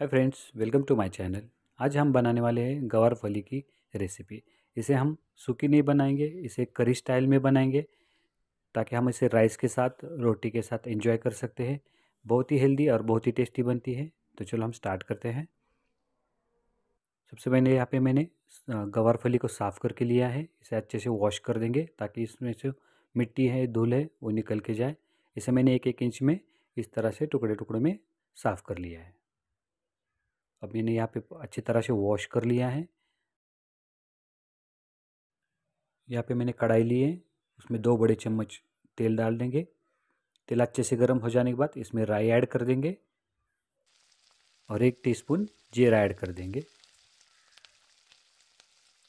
Hi friends, welcome to my channel. आज हम बनाने वाले हैं गवार फली की रेसिपी। इसे हम सूखी नहीं बनाएँगे, इसे करी स्टाइल में बनाएँगे, ताकि हम इसे राइस के साथ, रोटी के साथ एंजॉय कर सकते हैं। बहुत ही हेल्दी और बहुत ही टेस्टी बनती है। तो चलो हम स्टार्ट करते हैं। सबसे पहले यहाँ पे मैंने गवार फली को साफ़ करके लिया है। इसे अच्छे से वॉश कर देंगे, ताकि इसमें से मिट्टी है, धूल है, वो निकल के जाए। इसे मैंने एक एक इंच में इस तरह से टुकड़े टुकड़े में साफ़ कर लिया है। अब मैंने यहाँ पे अच्छी तरह से वॉश कर लिया है। यहाँ पे मैंने कढ़ाई ली है, उसमें दो बड़े चम्मच तेल डाल देंगे। तेल अच्छे से गर्म हो जाने के बाद इसमें राई ऐड कर देंगे और एक टीस्पून जीरा ऐड कर देंगे।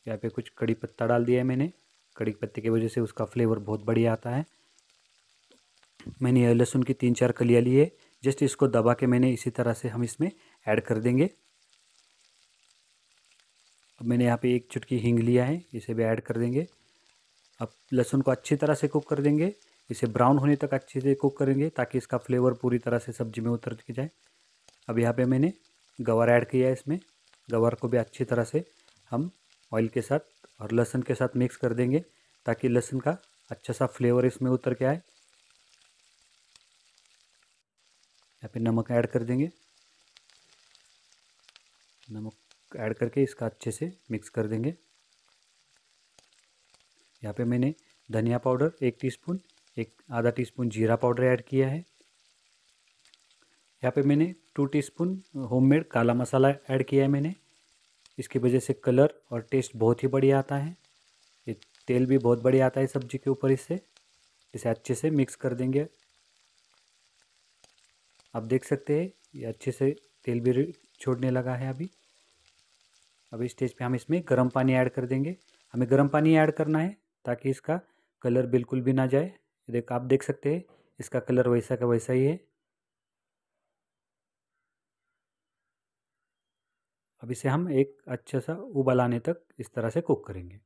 यहाँ पे कुछ कड़ी पत्ता डाल दिया है मैंने। कड़ी पत्ते की वजह से उसका फ्लेवर बहुत बढ़िया आता है। मैंने यह लहसुन की तीन चार कलियाँ ली है। जस्ट इसको दबा के मैंने इसी तरह से हम इसमें ऐड कर देंगे। अब मैंने यहाँ पे एक चुटकी हींग लिया है, इसे भी ऐड कर देंगे। अब लहसुन को अच्छी तरह से कुक कर देंगे, इसे ब्राउन होने तक अच्छे से कुक करेंगे ताकि इसका फ्लेवर पूरी तरह से सब्ज़ी में उतर के जाए। अब यहाँ पे मैंने गवार ऐड किया है इसमें। गवार को भी अच्छी तरह से हम ऑयल के साथ और लहसुन के साथ मिक्स कर देंगे ताकि लहसुन का अच्छा सा फ्लेवर इसमें उतर के आए। यहाँ पे नमक ऐड कर देंगे। नमक ऐड करके इसका अच्छे से मिक्स कर देंगे। यहाँ पे मैंने धनिया पाउडर एक टीस्पून, एक आधा टीस्पून जीरा पाउडर ऐड किया है। यहाँ पे मैंने टू टीस्पून होममेड काला मसाला ऐड किया है मैंने। इसकी वजह से कलर और टेस्ट बहुत ही बढ़िया आता है। ये तेल भी बहुत बढ़िया आता है सब्ज़ी के ऊपर इससे। इसे अच्छे से मिक्स कर देंगे। आप देख सकते हैं, ये अच्छे से तेल भी छोड़ने लगा है अभी। अभी स्टेज पे हम इसमें गर्म पानी ऐड कर देंगे। हमें गर्म पानी ऐड करना है ताकि इसका कलर बिल्कुल भी ना जाए। देख, आप देख सकते हैं, इसका कलर वैसा का वैसा ही है। अब इसे हम एक अच्छा सा उबाल आने तक इस तरह से कुक करेंगे।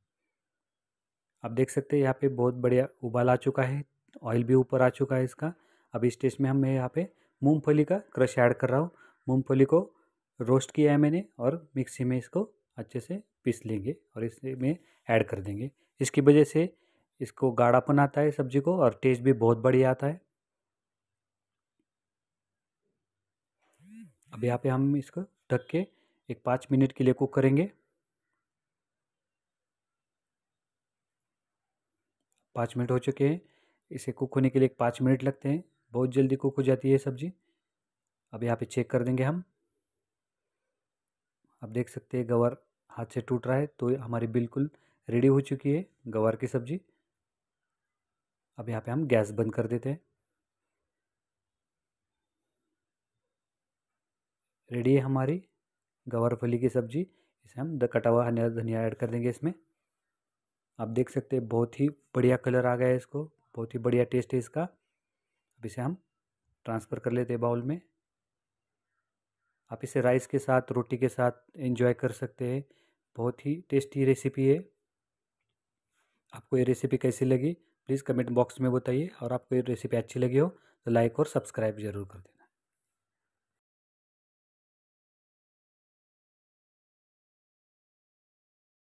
आप देख सकते हैं, यहाँ पे बहुत बढ़िया उबाल आ चुका है, ऑयल भी ऊपर आ चुका है इसका। अब इस स्टेज में हम यहाँ पे मूंगफली का क्रश ऐड कर रहा हूँ। मूंगफली को रोस्ट किया है मैंने और मिक्सी में इसको अच्छे से पीस लेंगे और इसमें ऐड कर देंगे। इसकी वजह से इसको गाढ़ापन आता है सब्ज़ी को और टेस्ट भी बहुत बढ़िया आता है। अब यहाँ पे हम इसको ढक के एक पाँच मिनट के लिए कुक करेंगे। पाँच मिनट हो चुके हैं। इसे कुक होने के लिए एक पाँच मिनट लगते हैं। बहुत जल्दी कुक हो जाती है सब्ज़ी। अब यहाँ पे चेक कर देंगे हम। अब देख सकते हैं गवार हाथ से टूट रहा है तो हमारी बिल्कुल रेडी हो चुकी है गवार की सब्ज़ी। अब यहाँ पे हम गैस बंद कर देते हैं। रेडी है हमारी गवार फली की सब्ज़ी। इसे हम कटा हुआ हरा धनिया ऐड कर देंगे इसमें। आप देख सकते हैं बहुत ही बढ़िया कलर आ गया है इसको, बहुत ही बढ़िया टेस्ट है इसका। अब इसे हम ट्रांसफ़र कर लेते हैं बाउल में। आप इसे राइस के साथ, रोटी के साथ एंजॉय कर सकते हैं। बहुत ही टेस्टी रेसिपी है। आपको ये रेसिपी कैसी लगी, प्लीज़ कमेंट बॉक्स में बताइए। और आपको ये रेसिपी अच्छी लगी हो तो लाइक और सब्सक्राइब ज़रूर कर देना।